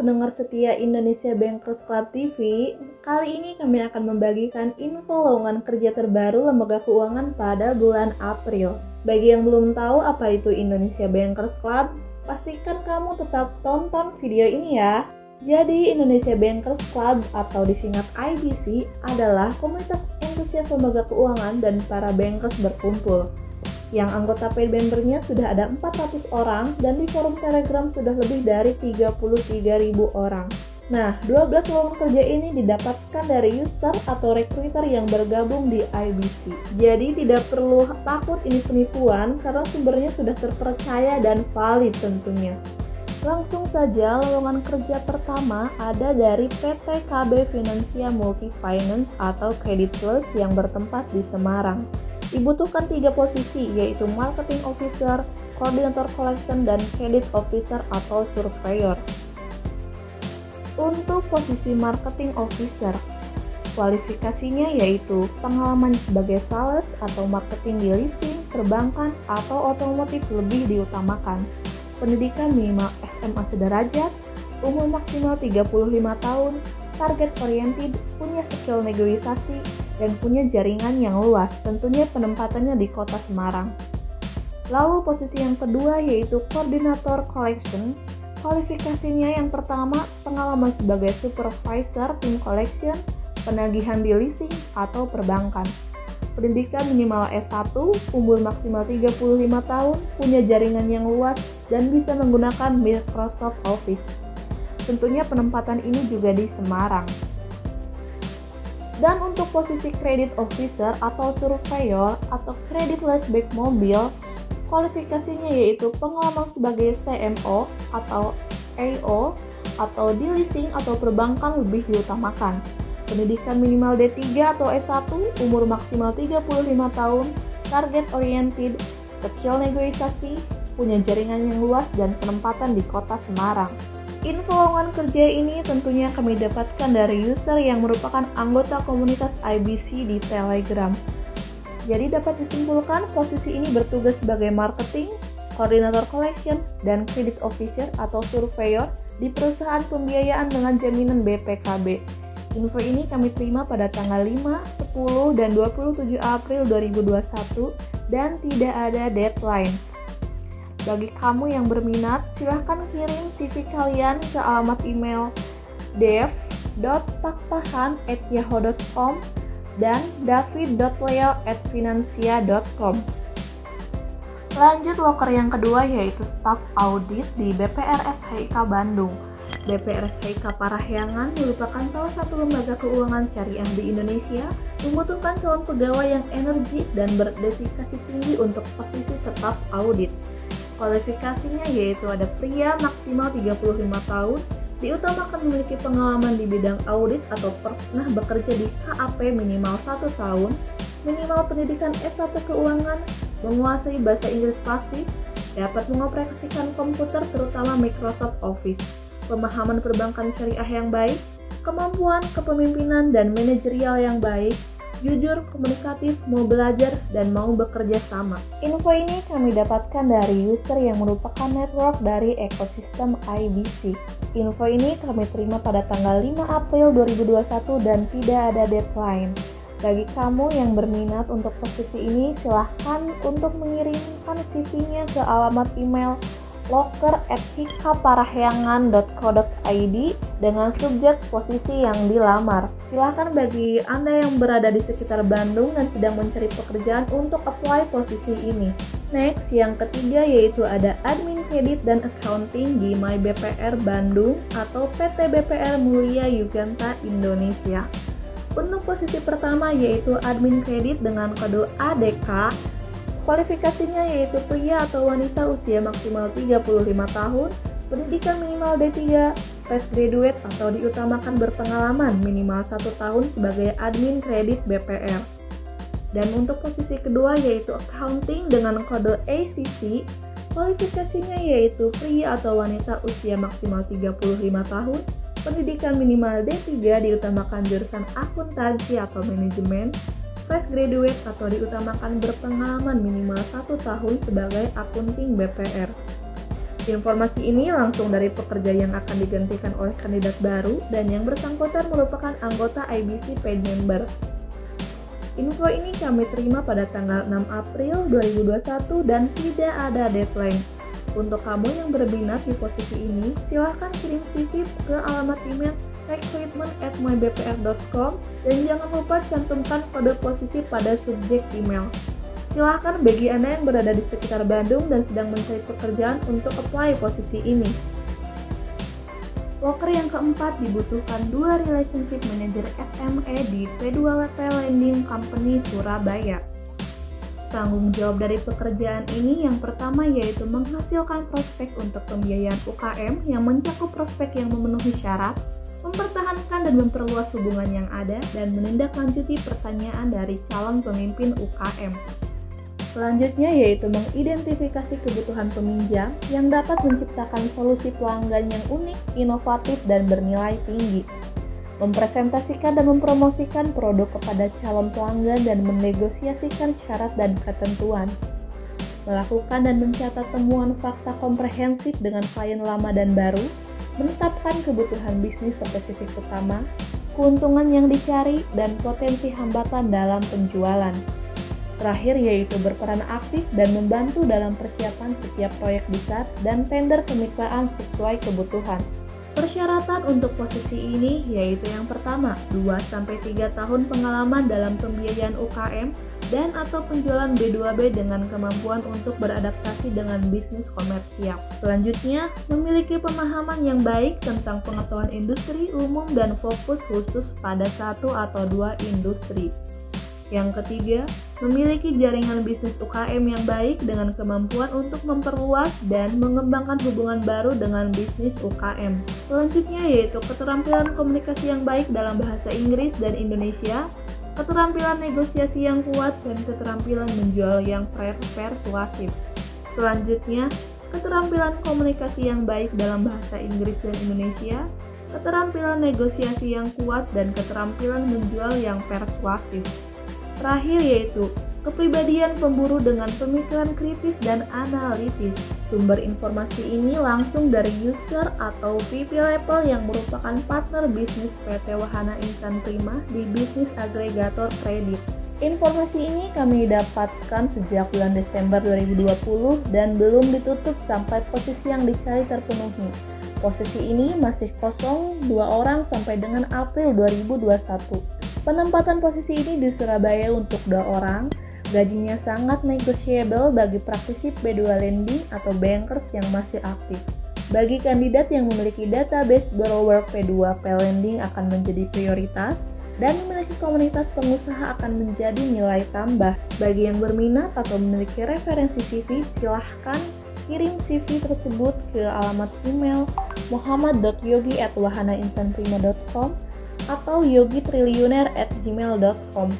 pendengar setia Indonesia Bankers Club TV, kali ini kami akan membagikan info lowongan kerja terbaru lembaga keuangan pada bulan April. Bagi yang belum tahu apa itu Indonesia Bankers Club, pastikan kamu tetap tonton video ini ya. Jadi Indonesia Bankers Club atau disingkat IBC adalah komunitas entusias lembaga keuangan dan para bankers berkumpul yang anggota paid membernya sudah ada 400 orang dan di forum telegram sudah lebih dari 33.000 orang. Nah, 12 lowongan kerja ini didapatkan dari user atau recruiter yang bergabung di IBC. Jadi tidak perlu takut ini penipuan karena sumbernya sudah terpercaya dan valid tentunya. Langsung saja lowongan kerja pertama ada dari PT KB Finansia Multi Finance atau Credit Plus yang bertempat di Semarang. Dibutuhkan tiga posisi yaitu Marketing Officer, Koordinator Collection, dan Credit Officer atau Surveyor. Untuk posisi Marketing Officer, kualifikasinya yaitu pengalaman sebagai sales atau marketing di leasing, perbankan, atau otomotif lebih diutamakan. Pendidikan minimal SMA sederajat, umur maksimal 35 tahun, target oriented, punya skill negosiasi, dan punya jaringan yang luas, tentunya penempatannya di kota Semarang. Lalu posisi yang kedua yaitu koordinator collection. Kualifikasinya yang pertama, pengalaman sebagai supervisor tim collection, penagihan di leasing, atau perbankan. Pendidikan minimal S1, umur maksimal 35 tahun, punya jaringan yang luas, dan bisa menggunakan Microsoft Office. Tentunya penempatan ini juga di Semarang. Dan untuk posisi credit officer atau surveyor atau credit lessback mobil, kualifikasinya yaitu pengalaman sebagai CMO atau AO atau di leasing atau perbankan lebih diutamakan. Pendidikan minimal D3 atau S1, umur maksimal 35 tahun, target oriented, skill negosiasi, punya jaringan yang luas dan penempatan di kota Semarang. Info lowongan kerja ini tentunya kami dapatkan dari user yang merupakan anggota komunitas IBC di Telegram. Jadi dapat disimpulkan posisi ini bertugas sebagai marketing, koordinator collection, dan credit officer atau surveyor di perusahaan pembiayaan dengan jaminan BPKB. Info ini kami terima pada tanggal 5, 10, dan 27 April 2021 dan tidak ada deadline. Bagi kamu yang berminat, silahkan kirim CV kalian ke alamat email dev.pakpahan@yahoo.com dan david.leo@finansia.com. Lanjut loker yang kedua yaitu staff audit di BPRS HIK Bandung. BPRS HIK Parahyangan merupakan salah satu lembaga keuangan syariah di Indonesia membutuhkan calon pegawai yang energik dan berdedikasi tinggi untuk posisi staff audit. Kualifikasinya yaitu ada pria maksimal 35 tahun, diutamakan memiliki pengalaman di bidang audit atau pernah bekerja di KAP minimal 1 tahun, minimal pendidikan S1 keuangan, menguasai bahasa Inggris fasih, dapat mengoperasikan komputer terutama Microsoft Office, pemahaman perbankan syariah yang baik, kemampuan kepemimpinan dan manajerial yang baik, jujur, komunikatif, mau belajar, dan mau bekerja sama. Info ini kami dapatkan dari user yang merupakan network dari ekosistem IBC. Info ini kami terima pada tanggal 5 April 2021 dan tidak ada deadline. Bagi kamu yang berminat untuk posisi ini, silahkan untuk mengirimkan CV-nya ke alamat email loker at hikaparahyangan.co.id dengan subjek posisi yang dilamar. Silahkan bagi Anda yang berada di sekitar Bandung dan sedang mencari pekerjaan untuk apply posisi ini. Next, yang ketiga yaitu ada admin kredit dan accounting di My BPR Bandung atau PT BPR Mulia Yuganta Indonesia. Untuk posisi pertama yaitu admin kredit dengan kode ADK Kualifikasinya yaitu pria atau wanita usia maksimal 35 tahun, pendidikan minimal D3, fresh graduate atau diutamakan berpengalaman minimal 1 tahun sebagai admin kredit BPR. Dan untuk posisi kedua yaitu accounting dengan kode ACC, kualifikasinya yaitu pria atau wanita usia maksimal 35 tahun, pendidikan minimal D3 diutamakan jurusan akuntansi atau manajemen, fresh graduate atau diutamakan berpengalaman minimal satu tahun sebagai akunting BPR. Informasi ini langsung dari pekerja yang akan digantikan oleh kandidat baru dan yang bersangkutan merupakan anggota IBC paid member. Info ini kami terima pada tanggal 6 April 2021 dan tidak ada deadline. Untuk kamu yang berminat di posisi ini, silahkan kirim CV ke alamat email recruitment@mybpr.com dan jangan lupa cantumkan kode posisi pada subjek email. Silahkan bagi Anda yang berada di sekitar Bandung dan sedang mencari pekerjaan untuk apply posisi ini. Loker yang keempat dibutuhkan dua relationship manager SME di P2WP Lending Company Surabaya. Tanggung jawab dari pekerjaan ini yang pertama yaitu menghasilkan prospek untuk pembiayaan UKM yang mencakup prospek yang memenuhi syarat, mempertahankan dan memperluas hubungan yang ada, dan menindaklanjuti pertanyaan dari calon pemimpin UKM. Selanjutnya yaitu mengidentifikasi kebutuhan peminjam yang dapat menciptakan solusi pelanggan yang unik, inovatif, dan bernilai tinggi. Mempresentasikan dan mempromosikan produk kepada calon pelanggan dan menegosiasikan syarat dan ketentuan. Melakukan dan mencatat temuan fakta komprehensif dengan klien lama dan baru, menetapkan kebutuhan bisnis spesifik utama, keuntungan yang dicari, dan potensi hambatan dalam penjualan. Terakhir yaitu berperan aktif dan membantu dalam persiapan setiap proyek besar dan tender kemitraan sesuai kebutuhan. Persyaratan untuk posisi ini yaitu yang pertama, 2-3 tahun pengalaman dalam pembiayaan UKM dan atau penjualan B2B dengan kemampuan untuk beradaptasi dengan bisnis komersial. Selanjutnya, memiliki pemahaman yang baik tentang pengetahuan industri umum dan fokus khusus pada satu atau dua industri. Yang ketiga, memiliki jaringan bisnis UKM yang baik dengan kemampuan untuk memperluas dan mengembangkan hubungan baru dengan bisnis UKM. Selanjutnya yaitu keterampilan komunikasi yang baik dalam bahasa Inggris dan Indonesia, keterampilan negosiasi yang kuat, dan keterampilan menjual yang persuasif. Selanjutnya, keterampilan komunikasi yang baik dalam bahasa Inggris dan Indonesia, keterampilan negosiasi yang kuat, dan keterampilan menjual yang persuasif. Terakhir yaitu kepribadian pemburu dengan pemikiran kritis dan analitis. Sumber informasi ini langsung dari user atau VP level yang merupakan partner bisnis PT Wahana Insan Prima di bisnis agregator kredit. Informasi ini kami dapatkan sejak bulan Desember 2020 dan belum ditutup sampai posisi yang dicari terpenuhi. Posisi ini masih kosong dua orang sampai dengan April 2021. Penempatan posisi ini di Surabaya untuk dua orang, gajinya sangat negotiable bagi praktisi B2 lending atau bankers yang masih aktif. Bagi kandidat yang memiliki database borrower P2 P lending akan menjadi prioritas dan memiliki komunitas pengusaha akan menjadi nilai tambah. Bagi yang berminat atau memiliki referensi CV, silahkan kirim CV tersebut ke alamat email muhammad.yogi@wahanainstanprima.com atau yogitriliuner at gmail.com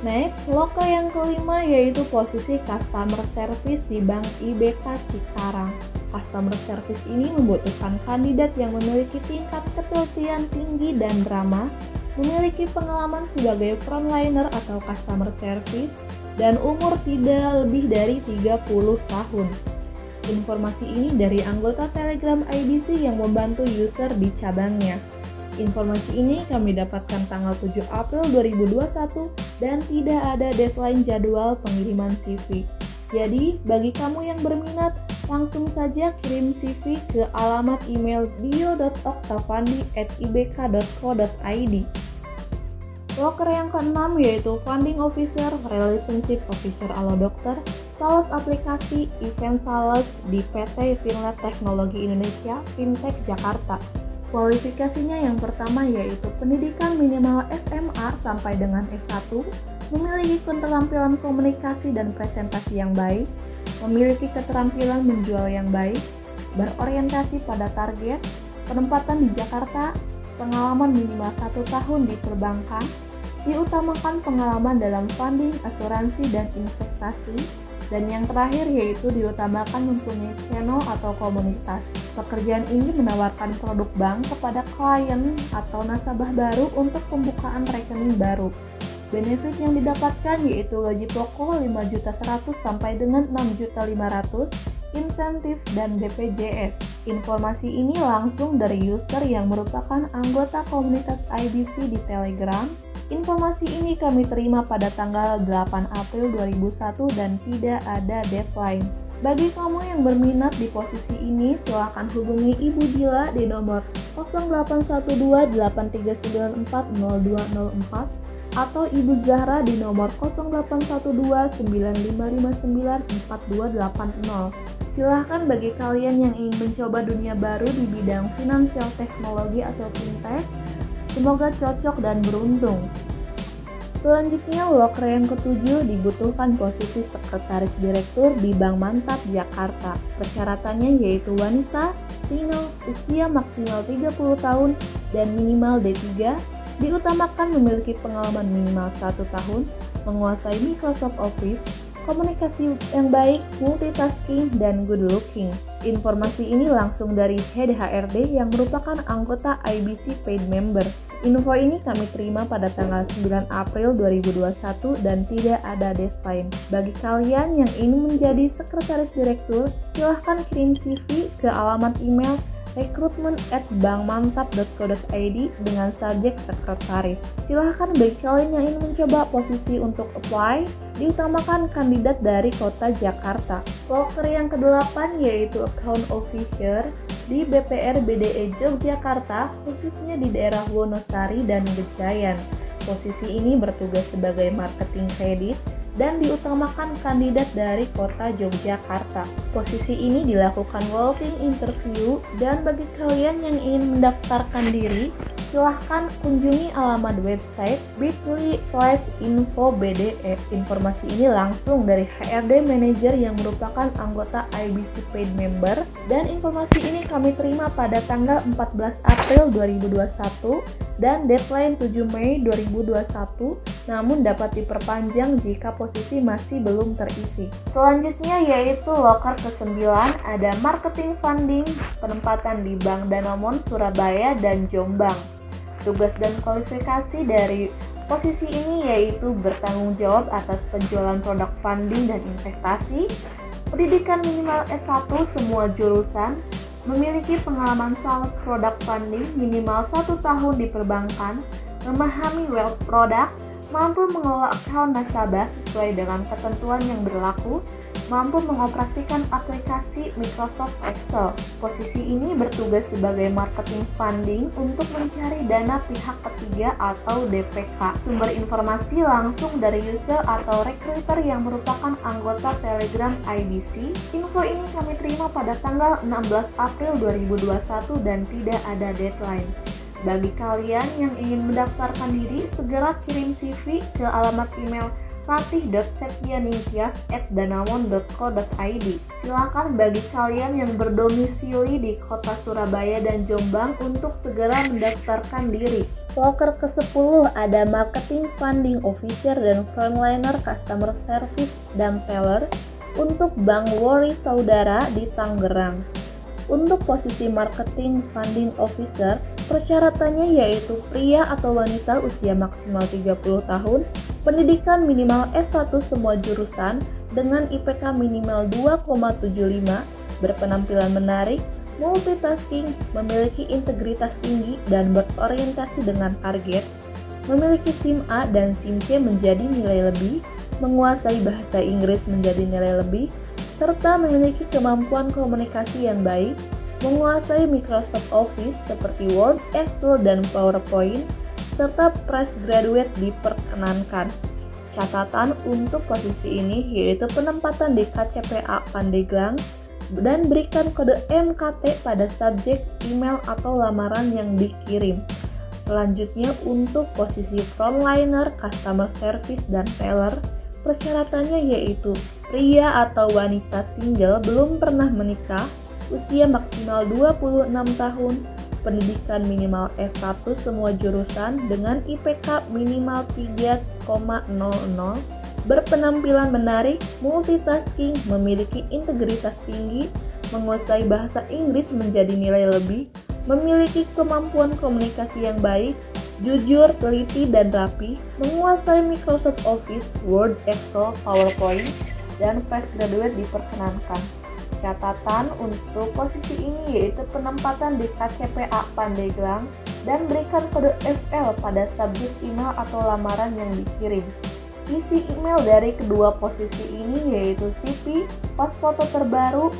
Next, loka yang kelima yaitu posisi customer service di Bank IBK Cikarang. Customer service ini membutuhkan kandidat yang memiliki tingkat ketelitian tinggi dan ramah, memiliki pengalaman sebagai frontliner atau customer service, dan umur tidak lebih dari 30 tahun. Informasi ini dari anggota Telegram IBC yang membantu user di cabangnya. Informasi ini kami dapatkan tanggal 7 April 2021 dan tidak ada deadline jadwal pengiriman CV. Jadi, bagi kamu yang berminat, langsung saja kirim CV ke alamat email dio.oktavandi@ibk.co.id. Loker yang keenam yaitu Funding Officer, Relationship Officer ala dokter, sales aplikasi, event sales di PT Finlet Teknologi Indonesia, Fintech Jakarta. Kualifikasinya yang pertama yaitu pendidikan minimal SMA sampai dengan S1, memiliki keterampilan komunikasi dan presentasi yang baik, memiliki keterampilan menjual yang baik, berorientasi pada target, penempatan di Jakarta, pengalaman minimal satu tahun di perbankan, diutamakan pengalaman dalam funding, asuransi, dan investasi, dan yang terakhir yaitu diutamakan mempunyai channel atau komunitas. Pekerjaan ini menawarkan produk bank kepada klien atau nasabah baru untuk pembukaan rekening baru. Benefit yang didapatkan yaitu gaji pokok 5.100 sampai dengan 6.500 insentif, dan BPJS. Informasi ini langsung dari user yang merupakan anggota komunitas IBC di Telegram. Informasi ini kami terima pada tanggal 8 April 2001 dan tidak ada deadline. Bagi kamu yang berminat di posisi ini, silakan hubungi Ibu Dila di nomor 081283940204 atau Ibu Zahra di nomor 081295594280. Silahkan bagi kalian yang ingin mencoba dunia baru di bidang finansial teknologi atau fintech, semoga cocok dan beruntung. Selanjutnya, loker yang ketujuh dibutuhkan posisi sekretaris direktur di Bank Mantap Jakarta. Persyaratannya yaitu wanita, single, usia maksimal 30 tahun, dan minimal D3, Diutamakan memiliki pengalaman minimal satu tahun, menguasai Microsoft Office, komunikasi yang baik, multitasking, dan good looking. Informasi ini langsung dari Head HRD yang merupakan anggota IBC Paid Member. Info ini kami terima pada tanggal 9 April 2021 dan tidak ada deadline. Bagi kalian yang ingin menjadi sekretaris direktur, silahkan kirim CV ke alamat email rekrutmen at bankmantap.co.id dengan subjek sekretaris. Silahkan bagi kalian yang ingin mencoba posisi untuk apply, diutamakan kandidat dari kota Jakarta. Loker yang kedelapan yaitu account officer di BPR BDE Yogyakarta, khususnya di daerah Wonosari dan Gejayan. Posisi ini bertugas sebagai marketing kredit dan diutamakan kandidat dari kota Yogyakarta. Posisi ini dilakukan walking interview dan bagi kalian yang ingin mendaftarkan diri, silahkan kunjungi alamat website bit.ly slash info BDE. Informasi ini langsung dari HRD Manager yang merupakan anggota IBC Paid Member dan informasi ini kami terima pada tanggal 14 April 2021 dan deadline 7 Mei 2021 namun dapat diperpanjang jika posisi masih belum terisi. Selanjutnya yaitu loker ke-9 ada marketing funding penempatan di Bank Danamon Surabaya dan Jombang. Tugas dan kualifikasi dari posisi ini yaitu bertanggung jawab atas penjualan produk funding dan investasi, pendidikan minimal S1 semua jurusan, memiliki pengalaman sales produk funding minimal satu tahun di perbankan, memahami wealth product, mampu mengelola account nasabah sesuai dengan ketentuan yang berlaku, mampu mengoperasikan aplikasi Microsoft Excel. Posisi ini bertugas sebagai marketing funding untuk mencari dana pihak ketiga atau DPK. Sumber informasi langsung dari user atau recruiter yang merupakan anggota Telegram IBC. Info ini kami terima pada tanggal 16 April 2021 dan tidak ada deadline. Bagi kalian yang ingin mendaftarkan diri, segera kirim CV ke alamat email latih.septianingtyas@danamon.co.id. Silakan bagi kalian yang berdomisili di kota Surabaya dan Jombang untuk segera mendaftarkan diri. Loker ke-10 ada Marketing Funding Officer dan Frontliner Customer Service dan Teller untuk Bank Wori Saudara di Tangerang. Untuk posisi Marketing Funding Officer, persyaratannya yaitu pria atau wanita usia maksimal 30 tahun, pendidikan minimal S1 semua jurusan dengan IPK minimal 2,75, berpenampilan menarik, multitasking, memiliki integritas tinggi dan berorientasi dengan target, memiliki SIM A dan SIM C menjadi nilai lebih, menguasai bahasa Inggris menjadi nilai lebih, serta memiliki kemampuan komunikasi yang baik, menguasai Microsoft Office seperti Word, Excel, dan PowerPoint, serta fresh graduate diperkenankan. Catatan untuk posisi ini yaitu penempatan di KCPA Pandeglang dan berikan kode MKT pada subjek email atau lamaran yang dikirim. Selanjutnya untuk posisi frontliner, customer service, dan teller, Persyaratannya yaitu pria atau wanita single belum pernah menikah, usia maksimal 26 tahun, pendidikan minimal S1 semua jurusan dengan IPK minimal 3,00, berpenampilan menarik, multitasking, memiliki integritas tinggi, menguasai bahasa Inggris menjadi nilai lebih, memiliki kemampuan komunikasi yang baik, jujur, teliti, dan rapi, menguasai Microsoft Office, Word, Excel, PowerPoint, dan fresh graduate diperkenankan. Catatan untuk posisi ini yaitu penempatan di KCPA Pandeglang dan berikan kode FL pada subjek email atau lamaran yang dikirim. Isi email dari kedua posisi ini yaitu CV, pas foto terbaru,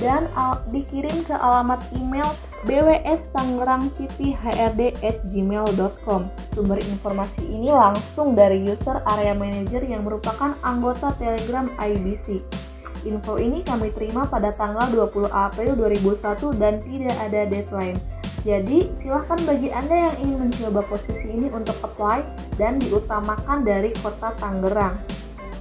dan dikirim ke alamat email bws Tangerang City HRD. Sumber informasi ini langsung dari user area manager yang merupakan anggota Telegram IBC. Info ini kami terima pada tanggal 20 April 2001 dan tidak ada deadline. Jadi, silahkan bagi Anda yang ingin mencoba posisi ini untuk apply dan diutamakan dari kota Tangerang.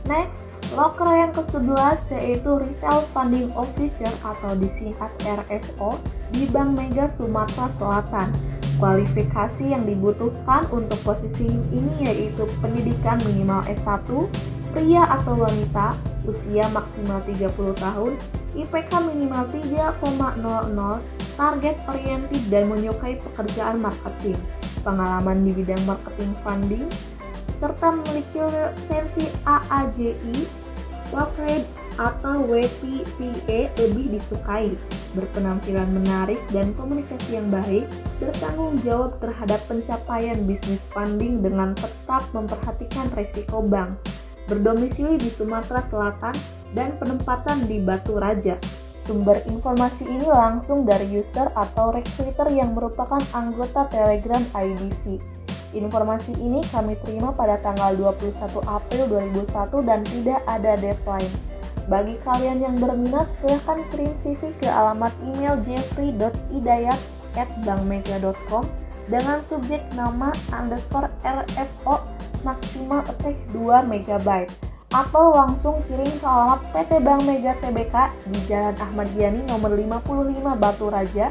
Next, loker yang ke-11 yaitu Retail Funding Officer atau disingkat RFO di Bank Mega Sumatera Selatan. Kualifikasi yang dibutuhkan untuk posisi ini yaitu pendidikan minimal S1, pria atau wanita, usia maksimal 30 tahun, IPK minimal 3,00, target oriented dan menyukai pekerjaan marketing, pengalaman di bidang marketing funding, serta memiliki lisensi AAJI, Workrate atau WPPA lebih disukai, berpenampilan menarik dan komunikasi yang baik, bertanggung jawab terhadap pencapaian bisnis funding dengan tetap memperhatikan resiko bank, berdomisili di Sumatera Selatan, dan penempatan di Batu Raja. Sumber informasi ini langsung dari user atau recruiter yang merupakan anggota Telegram IBC. Informasi ini kami terima pada tanggal 21 April 2001 dan tidak ada deadline. Bagi kalian yang berminat, silahkan kirim CV ke alamat email jeffrey.idayat@bankmega.com dengan subjek nama underscore RFO maksimal attack 2 MB atau langsung kirim ke alamat PT Bank Mega Tbk di Jalan Ahmad Yani nomor 55 Batu Raja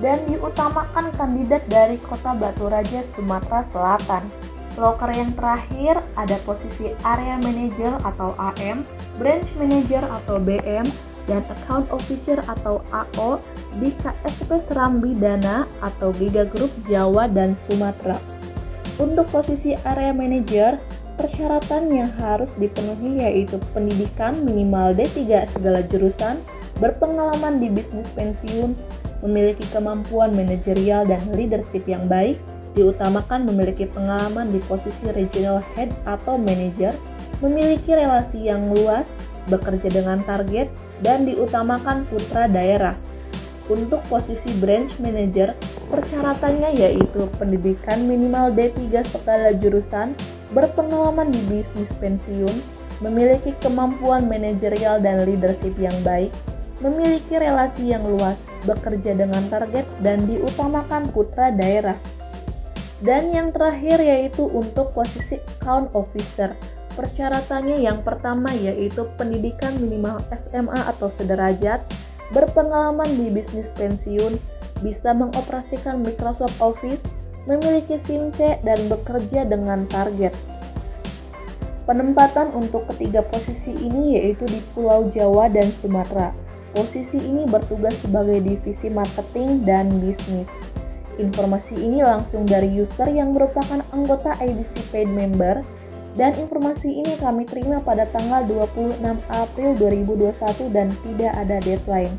dan diutamakan kandidat dari kota Batu Raja, Sumatera Selatan. Loker yang terakhir ada posisi Area Manager atau AM, Branch Manager atau BM, dan Account Officer atau AO di KSP Serambi Dana atau Giga Group Jawa dan Sumatera. Untuk posisi area manager, persyaratan yang harus dipenuhi yaitu pendidikan minimal D3 segala jurusan, berpengalaman di bisnis pensiun, memiliki kemampuan manajerial dan leadership yang baik, diutamakan memiliki pengalaman di posisi regional head atau manager, memiliki relasi yang luas, bekerja dengan target, dan diutamakan putra daerah. Untuk posisi branch manager, persyaratannya yaitu pendidikan minimal D3 segala jurusan, berpengalaman di bisnis pensiun, memiliki kemampuan manajerial dan leadership yang baik, memiliki relasi yang luas, bekerja dengan target, dan diutamakan putra daerah. Dan yang terakhir yaitu untuk posisi account officer. Persyaratannya yang pertama yaitu pendidikan minimal SMA atau sederajat, berpengalaman di bisnis pensiun, bisa mengoperasikan Microsoft Office, memiliki SIM C, dan bekerja dengan target. Penempatan untuk ketiga posisi ini yaitu di Pulau Jawa dan Sumatera. Posisi ini bertugas sebagai divisi marketing dan bisnis. Informasi ini langsung dari user yang merupakan anggota IBC Paid Member dan informasi ini kami terima pada tanggal 26 April 2021 dan tidak ada deadline.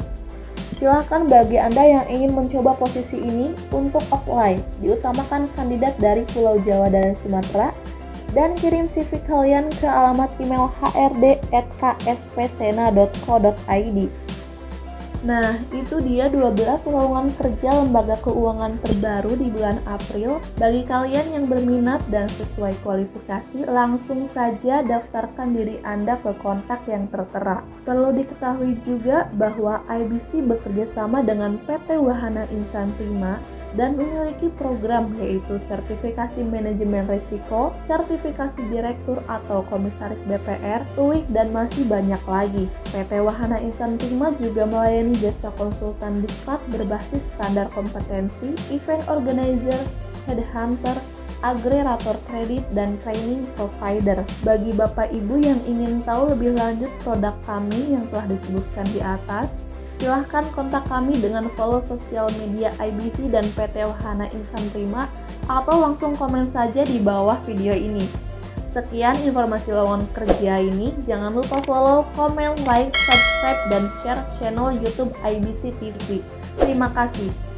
Silakan bagi Anda yang ingin mencoba posisi ini untuk apply, diutamakan kandidat dari Pulau Jawa dan Sumatera, dan kirim CV kalian ke alamat email hrd@kspsena.co.id. Nah, itu dia 12 lowongan kerja lembaga keuangan terbaru di bulan April. Bagi kalian yang berminat dan sesuai kualifikasi, langsung saja daftarkan diri Anda ke kontak yang tertera. Perlu diketahui juga bahwa IBC bekerja sama dengan PT Wahana Insan Prima dan memiliki program yaitu sertifikasi manajemen risiko, sertifikasi direktur atau komisaris BPR, TUIK, dan masih banyak lagi. PT Wahana Instan Prima juga melayani jasa konsultan diklat berbasis standar kompetensi, event organizer, headhunter, agregator kredit, dan training provider. Bagi Bapak Ibu yang ingin tahu lebih lanjut produk kami yang telah disebutkan di atas, silahkan kontak kami dengan follow sosial media IBC dan PT Wahana Insan Prima atau langsung komen saja di bawah video ini. Sekian informasi lawan kerja ini. Jangan lupa follow, komen, like, subscribe, dan share channel YouTube IBC TV. Terima kasih.